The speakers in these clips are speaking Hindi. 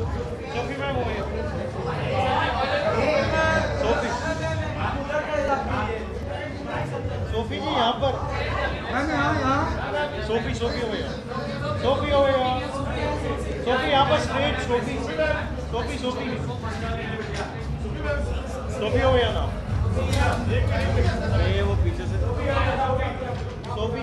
सोफी हो सोफी सोफी जी यहाँ पर। यहाँ यहाँ। सोफी सोफी हो गया सोफी हो गया सोफी यहाँ पर straight Sophie Sophie Sophie Sophie हो गया ना। अरे वो पीछे से Sophie Sophie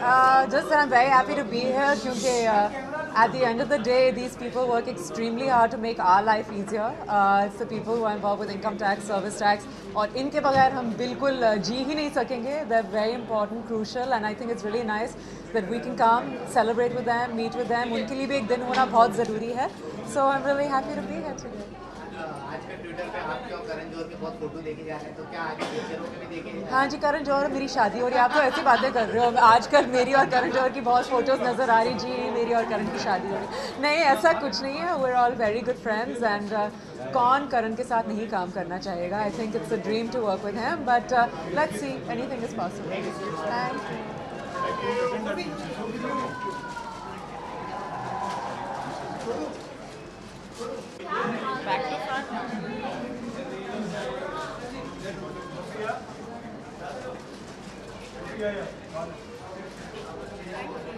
Uh, just that I'm very happy to be here क्योंकि uh, at the end of the day these people work extremely hard to make our life easier. Uh, it's the people who are involved with income tax, service tax और इनके बगैर हम बिल्कुल uh, जी ही नहीं सकेंगे. They're very important, crucial and I think it's really nice that we can come, celebrate with them, meet with them. उनके लिए भी एक दिन होना बहुत ज़रूरी है. So I'm really happy to be here today. आजकल ट्विटर पे आपके और करण जौहर के बहुत फ़ोटो देखे जा रहे हैं तो क्या आगे फ्यूचर में भी देखे हाँ? जी करण जौहर मेरी शादी हो रही है। आप तो ऐसी बातें कर रहे हो। आजकल मेरी और करण जौहर की बहुत फ़ोटोज़ नज़र आ रही जी मेरी और करण की शादी हो रही नहीं ऐसा कुछ नहीं है। We are all very good friends and कौन करण के साथ नहीं काम करना चाहेगा? I think it's a dream to work with him but let's see anything is possible thank you Yeah, yeah.